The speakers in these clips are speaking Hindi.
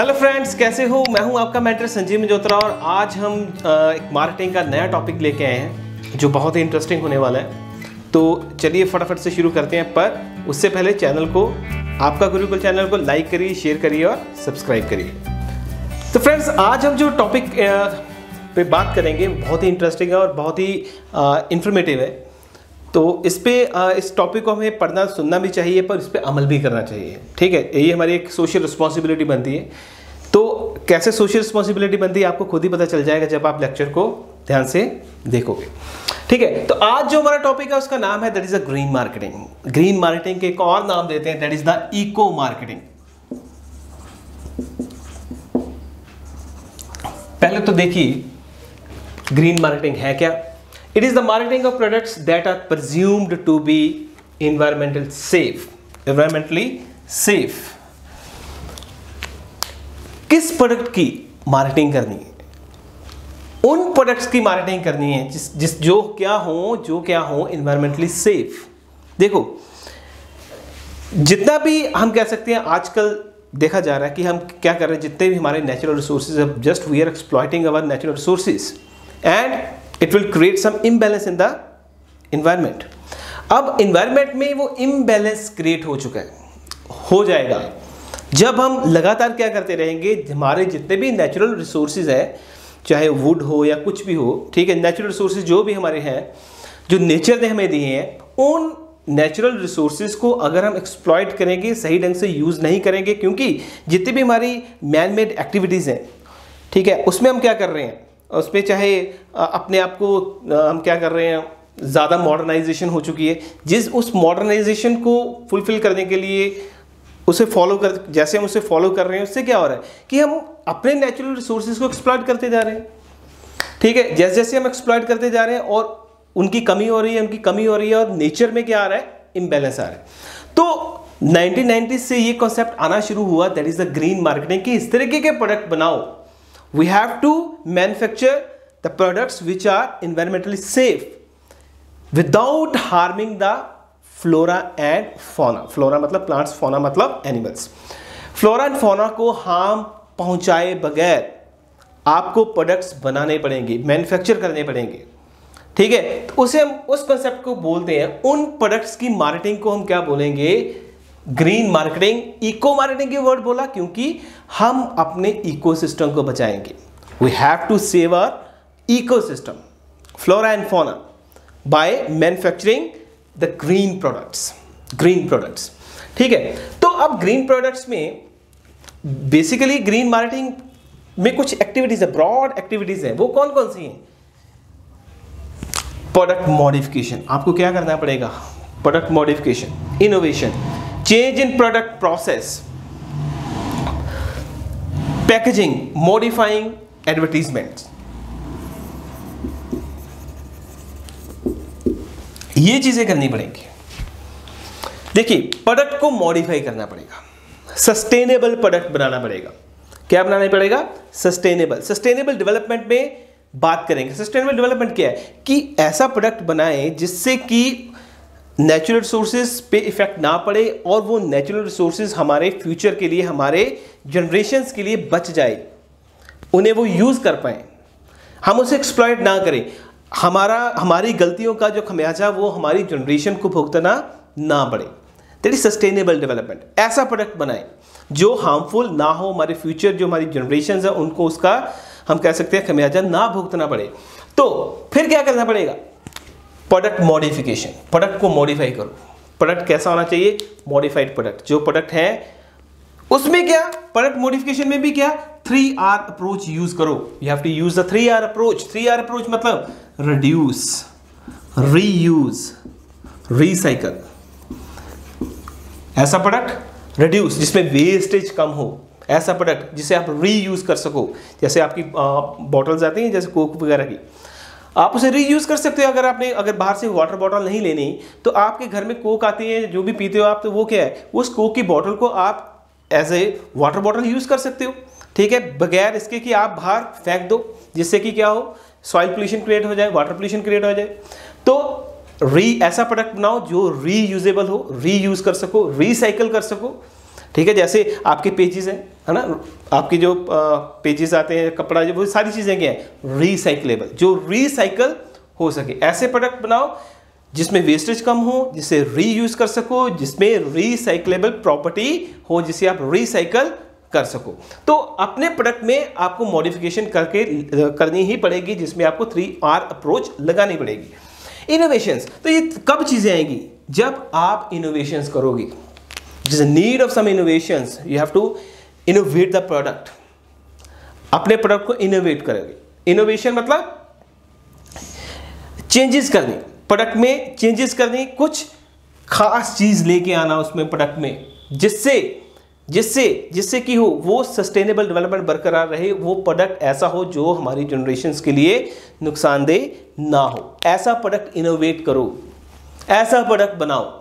हेलो फ्रेंड्स कैसे हो? मैं हूँ आपका मेंटर संजीव मजोत्रा और आज हम एक मार्केटिंग का नया टॉपिक लेके आए हैं, जो बहुत ही इंटरेस्टिंग होने वाला है। तो चलिए फटाफट से शुरू करते हैं, पर उससे पहले चैनल को, आपका गुरुकुल चैनल को लाइक करिए शेयर करिए और सब्सक्राइब करिए। तो फ्रेंड्स आज हम जो टॉपिक पे बात करेंगे, बहुत ही इंटरेस्टिंग है और बहुत ही इंफॉर्मेटिव है। तो इस पे अ, इस टॉपिक को हमें पढ़ना सुनना भी चाहिए पर इस पे अमल भी करना चाहिए। ठीक है? यही हमारी एक सोशल रिस्पॉन्सिबिलिटी बनती है। तो कैसे सोशल रिस्पॉन्सिबिलिटी बनती है आपको खुद ही पता चल जाएगा जब आप लेक्चर को ध्यान से देखोगे। ठीक है? तो आज जो हमारा टॉपिक है उसका नाम है that is a green marketing green marketing के एक और नाम देते हैं that is the eco marketing पहले तो देखिए ग्रीन मार्केटिंग है क्या? It is the marketing of products that are presumed to be environmental safe environmentally safe किस प्रोडक्ट की मार्केटिंग करनी है? उन प्रोडक्ट्स की मार्केटिंग करनी है जिस जिस, जो क्या हो, जो क्या हो इन्वायरमेंटली सेफ़ देखो, जितना भी हम कह सकते हैं, आजकल देखा जा रहा है कि हम क्या कर रहे हैं, जितने भी हमारे natural resources just we are exploiting our natural resources and it will create some imbalance in the environment अब इन्वायरमेंट में वो इम्बैलेंस क्रिएट हो चुका है। हो जाएगा। जब हम लगातार क्या करते रहेंगे, हमारे जितने भी नेचुरल रिसोर्सेज है, चाहे वुड हो या कुछ भी हो, ठीक है नेचुरल रिसोर्सेज जो भी हमारे हैं, जो नेचर ने हमें दिए हैं, उन नेचुरल रिसोर्सेज को अगर हम एक्सप्लॉइट करेंगे, सही ढंग से यूज़ नहीं करेंगे, क्योंकि जितनी भी हमारी मैन मेड एक्टिविटीज़ हैं, ठीक है, उसमें हम क्या कर रहे हैं? उसमें चाहे अपने आप को हम क्या कर रहे हैं, ज़्यादा मॉडर्नाइजेशन हो चुकी है। जिस, उस मॉडर्नाइजेशन को फुलफिल करने के लिए उसे फॉलो कर, जैसे हम उसे फॉलो कर रहे हैं, उससे क्या हो रहा है कि हम अपने नेचुरल रिसोर्सेज को एक्सप्लॉयट करते जा रहे हैं। ठीक है? जैसे जैसे हम एक्सप्लॉयट करते जा रहे हैं और उनकी कमी हो रही है, उनकी कमी हो रही है और नेचर में क्या आ रहा है? इम्बेलेंस आ रहा है। तो 1990 से ये कॉन्सेप्ट आना शुरू हुआ that is the green marketing कि इस तरीके के प्रोडक्ट बनाओ। We have to manufacture the products which are environmentally safe without harming the flora and fauna flora मतलब प्लांट्स फोना मतलब एनिमल्स फ्लोरा एंड फोना को हार्म पहुँचाए बगैर आपको प्रोडक्ट्स बनाने पड़ेंगे मैन्युफैक्चर करने पड़ेंगे। ठीक है? तो उसे हम, उस कंसेप्ट को बोलते हैं। उन प्रोडक्ट्स की मार्केटिंग को हम क्या बोलेंगे? ग्रीन मार्केटिंग, इको मार्केटिंग के वर्ड बोला, क्योंकि हम अपने इकोसिस्टम को बचाएँगे। We have to save our ecosystem flora and fauna by manufacturing the green products green products ठीक है? तो अब ग्रीन प्रोडक्ट्स में बेसिकली ग्रीन मार्केटिंग में कुछ एक्टिविटीज़ है ब्रॉड एक्टिविटीज़ है। वो कौन कौन सी हैं? प्रोडक्ट मॉडिफिकेशन आपको क्या करना पड़ेगा? Product modification innovation change in product process packaging modifying advertisement ये चीज़ें करनी पड़ेंगी। देखिए प्रोडक्ट को मॉडिफाई करना पड़ेगा। सस्टेनेबल प्रोडक्ट बनाना पड़ेगा। क्या बनाना पड़ेगा? सस्टेनेबल सस्टेनेबल डेवलपमेंट में बात करेंगे। सस्टेनेबल डेवलपमेंट क्या है? कि ऐसा प्रोडक्ट बनाएँ जिससे कि नेचुरल रिसोर्सेज पे इफ़ेक्ट ना पड़े और वो नेचुरल रिसोर्सेज हमारे फ्यूचर के लिए, हमारे जनरेशन्स के लिए बच जाए। उन्हें वो यूज़ कर पाए। हम उसे एक्सप्लॉयट ना करें। हमारा, हमारी गलतियों का जो खमियाजा, वो हमारी जनरेशन को भुगतना ना पड़े। दैट इज़ सस्टेनेबल डेवलपमेंट ऐसा प्रोडक्ट बनाएँ, जो हार्मफुल ना हो, हमारे फ्यूचर जो हमारी जनरेशन है, उनको उसका, हम कह सकते हैं, खमियाजा ना भुगतना पड़े। तो फिर क्या करना पड़ेगा? प्रोडक्ट मॉडिफिकेशन प्रोडक्ट को मॉडिफाई करो। प्रोडक्ट कैसा होना चाहिए? मॉडिफाइड प्रोडक्ट जो प्रोडक्ट है, उसमें क्या? प्रोडक्ट मॉडिफिकेशन में भी क्या? थ्री आर अप्रोच यूज़ करो। You have to use the three R approach three R approach मतलब रिड्यूस रीयूज रिसाइकल ऐसा प्रोडक्ट रिड्यूस जिसमें वेस्टेज कम हो। ऐसा प्रोडक्ट जिसे आप रीयूज कर सको। जैसे आपकी बॉटल्स आती हैं, जैसे कोक वगैरह की। आप उसे रीयूज कर सकते हो अगर आपने, अगर बाहर से वाटर बॉटल नहीं लेनी तो आपके घर में कोक आती है, जो भी पीते हो आप तो वो क्या है? उस कोक की बॉटल को आप as a water bottle use कर सकते हो। ठीक है? बगैर इसके कि आप बाहर फेंक दो, जिससे कि क्या हो? सॉइल पोल्यूशन क्रिएट हो जाए वाटर पोल्यूशन क्रिएट हो जाए। तो री ऐसा प्रोडक्ट बनाओ जो रीयूजेबल हो रीयूज कर सको रिसाइकल कर सको। ठीक है, जैसे आपके पेजेस हैं, है ना? आपके जो पेजेस आते हैं, कपड़ा, जो, वो सारी चीज़ें क्या हैं? रिसाइकलेबल जो रिसाइकल हो सके। ऐसे प्रोडक्ट बनाओ जिसमें वेस्टेज कम हो, जिसे रीयूज कर सको, जिसमें रिसाइकलेबल प्रॉपर्टी हो, जिसे आप रिसाइकल कर सको। तो अपने प्रोडक्ट में आपको मॉडिफिकेशन करके करनी ही पड़ेगी, जिसमें आपको थ्री आर अप्रोच लगानी पड़ेगी। इनोवेशंस तो ये कब चीज़ें आएँगी? जब आप इनोवेशंस करोगे। जिस need of some innovations you have to innovate the product अपने प्रोडक्ट को इनोवेट करेंगे। इनोवेशन मतलब चेंजेस करनी। प्रोडक्ट में चेंजेस करनी, कुछ खास चीज़ लेके आना उसमें प्रोडक्ट में। जिससे जिससे जिससे कि हो, वो सस्टेनेबल डेवलपमेंट बरकरार रहे, वो प्रोडक्ट ऐसा हो जो हमारी जनरेशन के लिए नुकसानदेह ना हो। ऐसा प्रोडक्ट इनोवेट करो। ऐसा प्रोडक्ट बनाओ।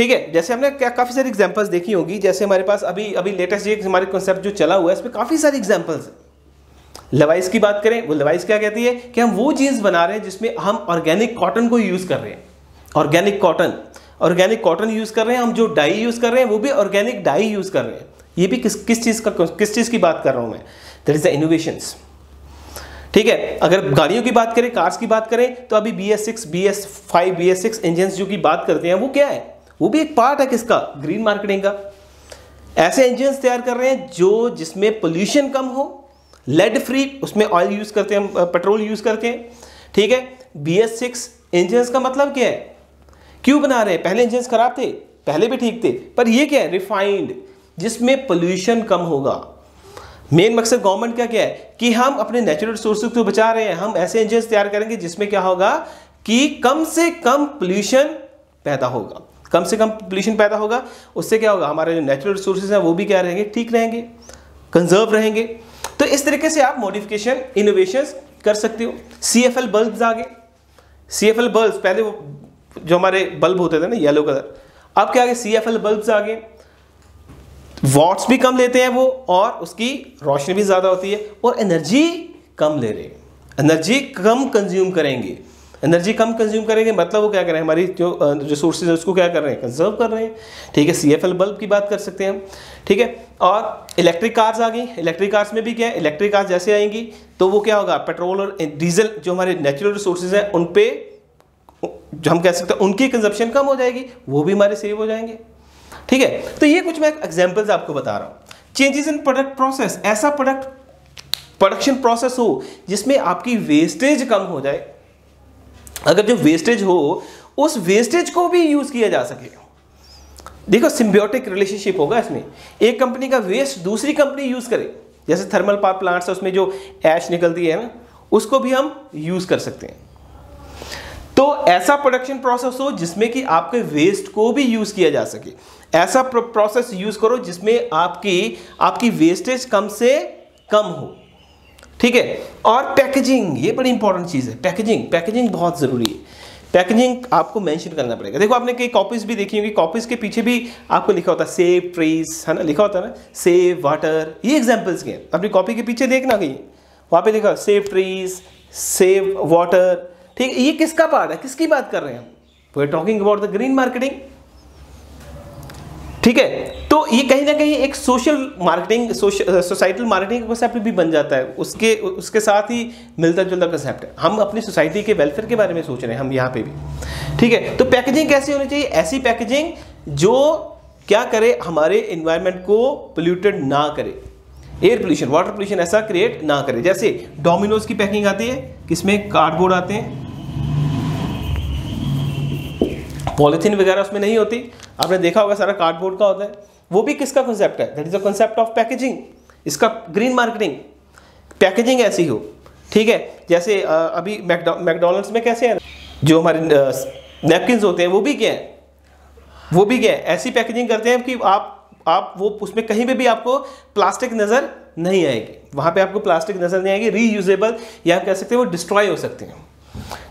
ठीक है, जैसे हमने क्या काफ़ी सारी एग्जांपल्स देखी होगी, जैसे हमारे पास अभी अभी लेटेस्ट ये हमारे कॉन्सेप्ट जो चला हुआ है, इसमें काफ़ी सारी एग्जांपल्स हैं। लवाइस की बात करें, वो लवाइस क्या कहती है कि हम वो चीज़ बना रहे हैं जिसमें हम ऑर्गेनिक कॉटन को यूज़ कर रहे हैं। Organic cotton organic cotton use कर रहे हैं, हम जो डाई यूज़ कर रहे हैं, वो भी ऑर्गेनिक डाई यूज़ कर रहे हैं। ये भी किस किस चीज़ का, किस चीज़ की बात कर रहा हूँ मैं? दैट इज़ द इनोवेशंस ठीक है, अगर गाड़ियों की बात करें कार्स की बात करें तो अभी B S six B S five B S six engine जो की बात करते हैं, वो क्या है? वो भी एक पार्ट है किसका? ग्रीन मार्केटिंग का। ऐसे इंजन तैयार कर रहे हैं जो जिसमें पोल्यूशन कम हो लेड फ्री उसमें ऑयल यूज़ करते हैं पेट्रोल यूज़ करते हैं। ठीक है? बी एस सिक्स इंजन का मतलब क्या है? क्यों बना रहे हैं? पहले इंजन खराब थे, पहले भी ठीक थे, पर ये क्या है? रिफाइंड जिसमें पोल्यूशन कम होगा। मेन मकसद गवर्नमेंट का क्या है? कि हम अपने नेचुरल रिसोर्सेज को बचा रहे हैं। हम ऐसे इंजन तैयार करेंगे जिसमें क्या होगा? कि कम से कम पोल्यूशन पैदा होगा। कम से कम पोल्यूशन पैदा होगा। उससे क्या होगा? हमारे जो नेचुरल रिसोर्सेज हैं, वो भी क्या रहेंगे? ठीक रहेंगे। कंजर्व रहेंगे। तो इस तरीके से आप मॉडिफिकेशन इनोवेशन कर सकते हो। सी एफ़ एल बल्ब आ गए सी एफ़ एल बल्ब पहले वो जो हमारे बल्ब होते थे ना येलो कलर अब क्या आगे? सी एफ़ एल बल्ब आ गए वॉट्स भी कम लेते हैं वो, और उसकी रोशनी भी ज़्यादा होती है, और एनर्जी कम ले रहे हैं। एनर्जी कम कंज्यूम करेंगे। एनर्जी कम कंज्यूम करेंगे मतलब वो क्या कर हमारी जो रिसोर्सेज है उसको क्या कर रहे हैं, कंजर्व कर रहे हैं। ठीक है सी एफ़ एल बल्ब की बात कर सकते हैं हम। ठीक है, और इलेक्ट्रिक कार्स आ गई। इलेक्ट्रिक कार्स में भी क्या है इलेक्ट्रिक कार्स जैसे आएँगी तो वो क्या होगा पेट्रोल और डीजल जो हमारे नेचुरल रिसोर्सेज हैं, उन पर जो हम कह सकते हैं, उनकी कंजप्शन कम हो जाएगी, वो भी हमारे सेव हो जाएँगे। ठीक है तो ये कुछ मैं एग्जाम्पल्स आपको बता रहा हूँ। चेंजेस इन प्रोडक्ट प्रोसेस ऐसा प्रोडक्ट प्रोडक्शन प्रोसेस हो, जिसमें आपकी वेस्टेज कम हो जाए अगर जो वेस्टेज हो, उस वेस्टेज को भी यूज़ किया जा सके। देखो सिम्बियोटिक रिलेशनशिप होगा इसमें। एक कंपनी का वेस्ट दूसरी कंपनी यूज़ करे। जैसे थर्मल पावर प्लांट्स है, उसमें जो ऐश निकलती है ना, उसको भी हम यूज़ कर सकते हैं। तो ऐसा प्रोडक्शन प्रोसेस हो जिसमें कि आपके वेस्ट को भी यूज़ किया जा सके। ऐसा प्रोसेस यूज़ करो जिसमें आपकी आपकी वेस्टेज कम से कम हो। ठीक है? और पैकेजिंग ये बड़ी इंपॉर्टेंट चीज़ है। पैकेजिंग पैकेजिंग बहुत ज़रूरी है। पैकेजिंग आपको मेंशन करना पड़ेगा। देखो, आपने कई कॉपीज भी देखी होंगी। कॉपीज के पीछे भी आपको लिखा होता है सेव ट्रीज है ना? लिखा होता है ना? सेव वाटर ये एग्जाम्पल्स के अपनी कॉपी के पीछे देखना कहीं? वहाँ पे लिखा सेव ट्रीज सेव वाटर ठीक है? ये किसका पार्ट है? किसकी बात कर रहे हैं हम? Talking about the green marketing ठीक है? तो ये कहीं ना कहीं एक social marketing societal marketing concept भी बन जाता है। उसके उसके साथ ही मिलता जुलता कंसेप्ट हम अपनी सोसाइटी के वेलफेयर के बारे में सोच रहे हैं, हम यहाँ पे भी। ठीक है? तो पैकेजिंग कैसी होनी चाहिए? ऐसी पैकेजिंग जो क्या करे? हमारे इन्वायरमेंट को पोल्यूटेड ना करे। एयर पोल्यूशन वाटर पोल्यूशन ऐसा क्रिएट ना करे। जैसे डोमिनोज की पैकिंग आती है, किसमें? कार्डबोर्ड आते हैं। पॉलिथीन वगैरह उसमें नहीं होती। आपने देखा होगा सारा कार्डबोर्ड का होता है। वो भी किसका कॉन्सेप्ट है? That is the concept of packaging इसका ग्रीन मार्केटिंग पैकेजिंग ऐसी हो। ठीक है? जैसे अभी मैकडोनल्ड्स में कैसे है? जो हमारे नैपकिन होते हैं, वो भी क्या है? वो भी क्या है? ऐसी पैकेजिंग करते हैं कि आप आप वो, उसमें कहीं पे भी आपको प्लास्टिक नज़र नहीं आएगी। वहाँ पे आपको प्लास्टिक नज़र नहीं आएगी। रीयूजेबल या कह सकते हैं वो डिस्ट्रॉय हो सकते हैं।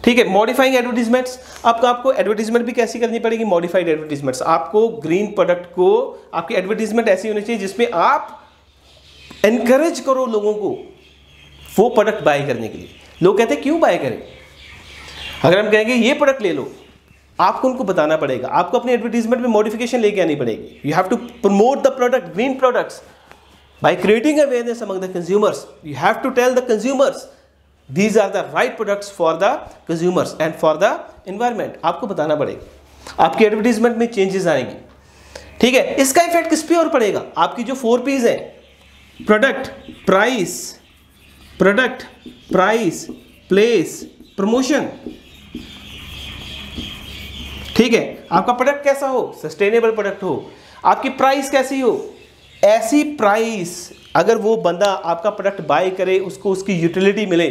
ठीक है मॉडिफाइंग एडवर्टीजमेंट्स आपको आपको एडवर्टीजमेंट भी कैसी करनी पड़ेगी? मॉडिफाइड एडवर्टीजमेंट्स आपको ग्रीन प्रोडक्ट को, आपकी एडवर्टीजमेंट ऐसी होनी चाहिए जिसमें आप एनकरेज करो लोगों को वो प्रोडक्ट बाय करने के लिए। लोग कहते हैं, क्यों बाय करें? अगर हम कहेंगे, ये प्रोडक्ट ले लो। आपको उनको बताना पड़ेगा। आपको अपने एडवर्टीजमेंट में मॉडिफिकेशन लेके आनी पड़ेगी। You have to promote the product green products by creating awareness among the consumers, you have to tell the consumers these are the right products for the consumers and for the environment. आपको बताना पड़ेगा। आपकी एडवर्टीजमेंट में चेंजेस आएँगे। ठीक है? इसका इफ़ेक्ट किस पे और पड़ेगा? आपकी जो फोर पीज है product price product price place promotion ठीक है? आपका प्रोडक्ट कैसा हो? सस्टेनेबल प्रोडक्ट हो। आपकी प्राइस कैसी हो? ऐसी प्राइस अगर वो बंदा आपका प्रोडक्ट बाय करे, उसको उसकी यूटिलिटी मिले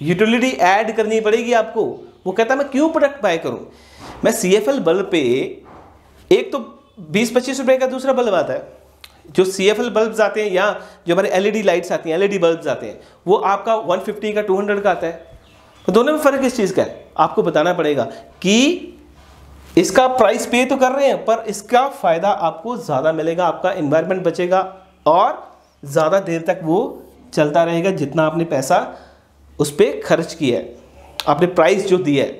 यूटिलिटी ऐड करनी पड़ेगी आपको। वो कहता है, मैं क्यों प्रोडक्ट बाय करूँ? मैं सी एफ़ एल बल्ब पे एक तो बीस पच्चीस रुपए का दूसरा बल्ब आता है। जो सी एफ़ एल बल्ब आते हैं या जो हमारे एलईडी लाइट्स आती हैं एलईडी बल्ब आते हैं, वो आपका 150 का 200 का आता है। तो दोनों में फ़र्क इस चीज़ का है। आपको बताना पड़ेगा कि इसका प्राइस पे तो कर रहे हैं, पर इसका फ़ायदा आपको ज़्यादा मिलेगा, आपका इन्वायरमेंट बचेगा और ज़्यादा देर तक वो चलता रहेगा जितना आपने पैसा उस पर खर्च किया है। आपने प्राइस जो दिया है।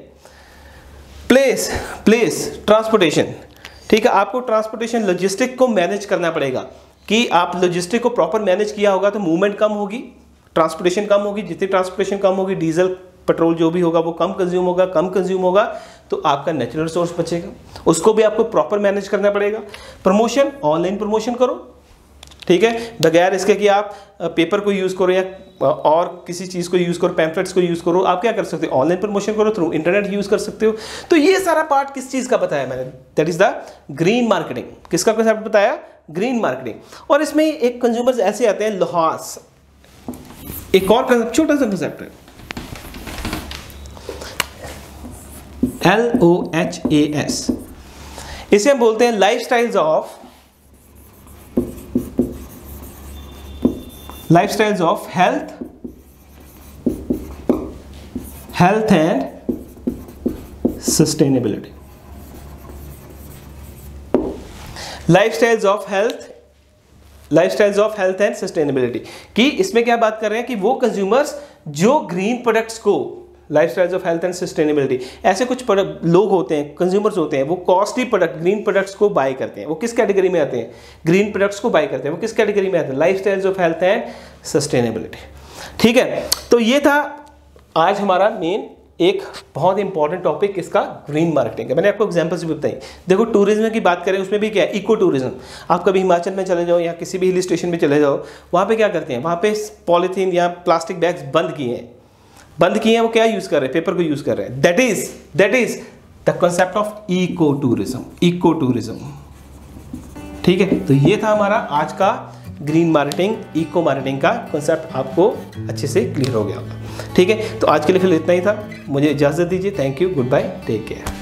प्लेस प्लेस ट्रांसपोर्टेशन ठीक है, आपको ट्रांसपोर्टेशन लॉजिस्टिक को मैनेज करना पड़ेगा। कि आप लॉजिस्टिक को प्रॉपर मैनेज किया होगा तो मूवमेंट कम होगी ट्रांसपोर्टेशन कम होगी, जितनी ट्रांसपोर्टेशन कम होगी डीजल पेट्रोल जो भी होगा वो कम कंज्यूम होगा, कम कंज्यूम होगा तो आपका नेचुरल रिसोर्स बचेगा। उसको भी आपको प्रॉपर मैनेज करना पड़ेगा। प्रमोशन ऑनलाइन प्रमोशन करो। ठीक है? बगैर इसके कि आप पेपर को यूज़ करो या और किसी चीज़ को यूज़ करो पैम्पलेट्स को यूज़ करो, आप क्या कर सकते हो? ऑनलाइन प्रमोशन करो थ्रू इंटरनेट यूज़ कर सकते हो। तो ये सारा पार्ट किस चीज़ का बताया मैंने? That is the green marketing किसका कंसेप्ट बताया? ग्रीन मार्केटिंग और इसमें एक कंज्यूमर्स ऐसे आते हैं लोहास एक और छोटा सा कंसेप्ट है। L O H A S इसे हम बोलते हैं lifestyles of lifestyles of health health and sustainability lifestyles of health lifestyles of health and sustainability कि इसमें क्या बात कर रहे हैं कि वो कंज्यूमर्स जो ग्रीन प्रोडक्ट्स को lifestyles of health and sustainability ऐसे कुछ लोग होते हैं कंज्यूमर्स होते हैं, वो कॉस्टली प्रोडक्ट ग्रीन प्रोडक्ट्स को बाय करते हैं। वो किस कैटेगरी में आते हैं? ग्रीन प्रोडक्ट्स को बाय करते हैं। वो किस कैटेगरी में आते हैं? Lifestyles of health and sustainability ठीक है? तो ये था आज हमारा मेन एक बहुत इंपॉर्टेंट टॉपिक इसका ग्रीन मार्केटिंग है। मैंने आपको एग्जांपल्स भी बताई। देखो टूरिज़्म की बात करें, उसमें भी क्या है? इको टूरिज़्म आप कभी हिमाचल में चले जाओ या किसी भी हिल स्टेशन में चले जाओ, वहाँ पे क्या करते हैं? वहाँ पे पॉलीथीन या प्लास्टिक बैग्स बंद किए हैं। बंद किए हैं, वो क्या यूज़ कर रहे हैं? पेपर को यूज़ कर रहे हैं। That is that is the concept of eco tourism eco tourism ठीक है? तो ये था हमारा आज का ग्रीन मार्केटिंग इको मार्केटिंग का कंसेप्ट आपको अच्छे से क्लियर हो गया होगा। ठीक है? तो आज के लिए फिर इतना ही था। मुझे इजाज़त दीजिए। Thank you goodbye take care